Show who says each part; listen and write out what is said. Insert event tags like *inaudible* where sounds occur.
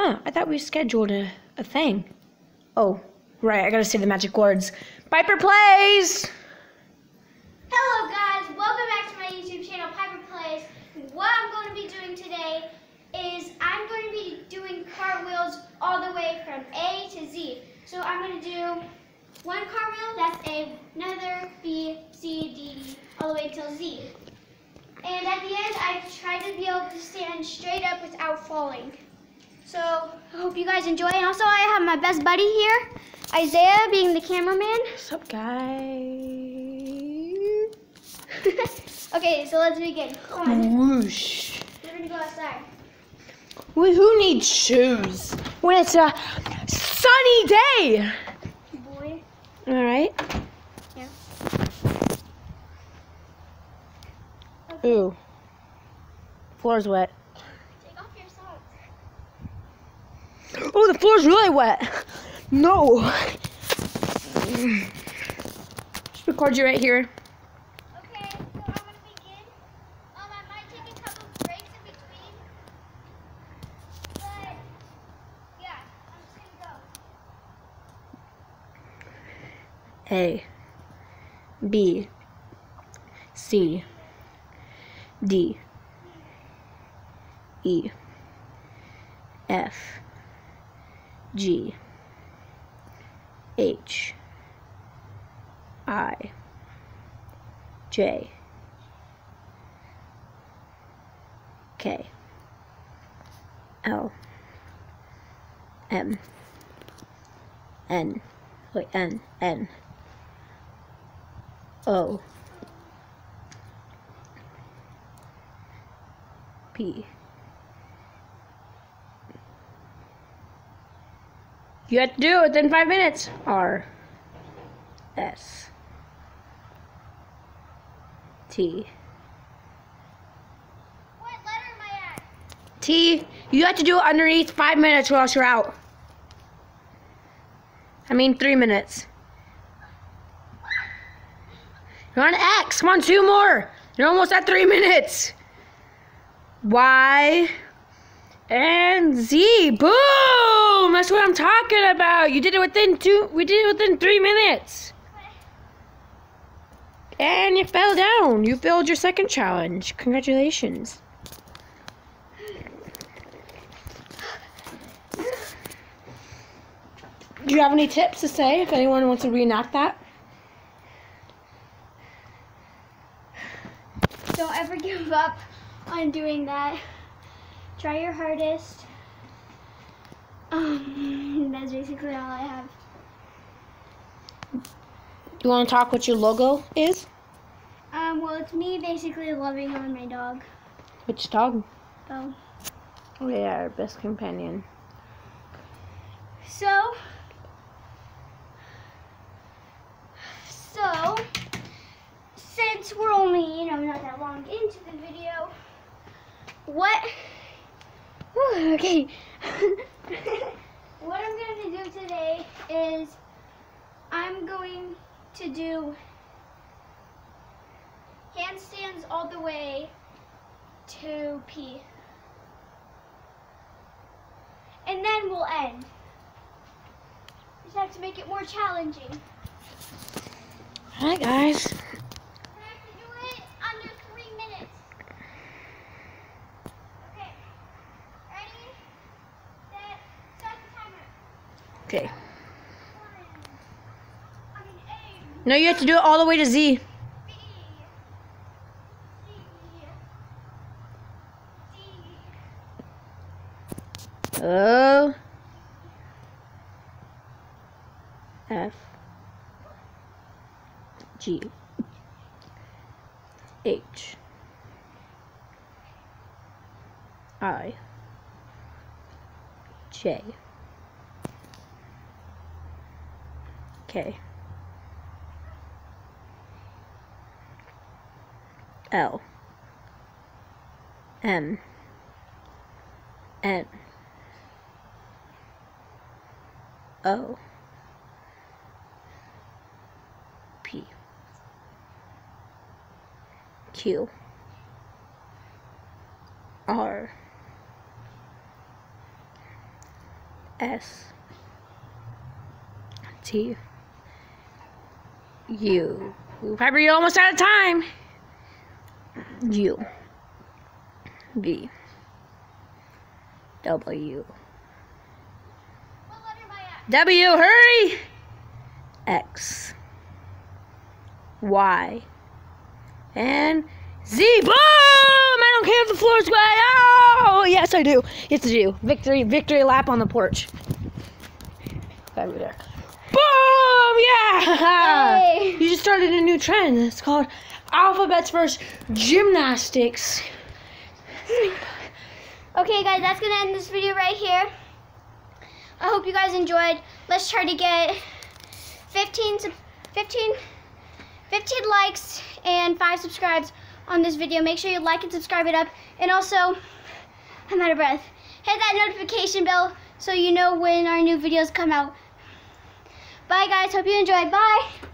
Speaker 1: Huh, I thought we scheduled a, a thing. Oh, right, I gotta say the magic words. Piper plays!
Speaker 2: Hello guys, welcome back to my YouTube channel, Piper Plays. What I'm going to be doing today is I'm going to be doing cartwheels all the way from A to Z. So I'm going to do one cartwheel, that's A, another, B, C, D, all the way till Z. And at the end, I try to be able to stand straight up without falling. So I hope you guys enjoy. And also I have my best buddy here, Isaiah being the cameraman.
Speaker 1: What's up, guys? *laughs*
Speaker 2: okay, so let's begin. Come on,
Speaker 1: Whoosh.
Speaker 2: we're gonna go outside.
Speaker 1: Who who needs shoes when it's a sunny day?
Speaker 2: Boy.
Speaker 1: All right.
Speaker 2: Yeah.
Speaker 1: Ooh. Floor's wet. Oh, the floor's really wet. No. Just record you right here.
Speaker 2: Okay, so I'm gonna begin. Um, I might take a couple breaks in between. But yeah, I'm gonna go.
Speaker 1: A B C D E F G. H. I. J. K. L. M. N. Wait N. N. O. P You have to do it within five minutes. R S T
Speaker 2: What letter am I at?
Speaker 1: T. You have to do it underneath five minutes or else you're out. I mean three minutes. You're on X. Come on, two more. You're almost at three minutes. Y and Z. Boom! That's what I'm talking about. You did it within two. We did it within three minutes. And you fell down. You failed your second challenge. Congratulations. Do you have any tips to say if anyone wants to reenact that?
Speaker 2: Don't ever give up on doing that. Try your hardest. Um, *laughs* that's basically all I have.
Speaker 1: You want to talk what your logo is?
Speaker 2: Um, well, it's me basically loving on my dog.
Speaker 1: Which dog?
Speaker 2: So,
Speaker 1: Oh yeah, our best companion.
Speaker 2: so, so, since we're only, you know, not that long into the video, what, Whew, *laughs* okay, *laughs* what I'm going to do today is I'm going to do handstands all the way to P. And then we'll end. Just have to make it more challenging.
Speaker 1: Hi guys.
Speaker 2: And I have to do it under three minutes. Okay. Ready? Set. Start the timer.
Speaker 1: Okay. No, you have to do it all the way to Z. O F. G. H. I. J K L. M. N. O. P. Q. R. S. T U. Piper, you're almost out of time. U V W? W. Hurry. X Y and Z. Boom! I don't care if the floor's wet. Oh, yes, I do. Yes, I do. Victory, victory lap on the porch. Over there. Yeah!
Speaker 2: Yay. *laughs*
Speaker 1: You just started a new trend. It's called alphabets versus gymnastics.
Speaker 2: Okay, guys, that's gonna end this video right here. I hope you guys enjoyed. Let's try to get 15, 15, 15 likes and 5 subscribes on this video. Make sure you like and subscribe it up. And also, I'm out of breath. Hit that notification bell so you know when our new videos come out. Bye, guys. Hope you enjoyed. Bye.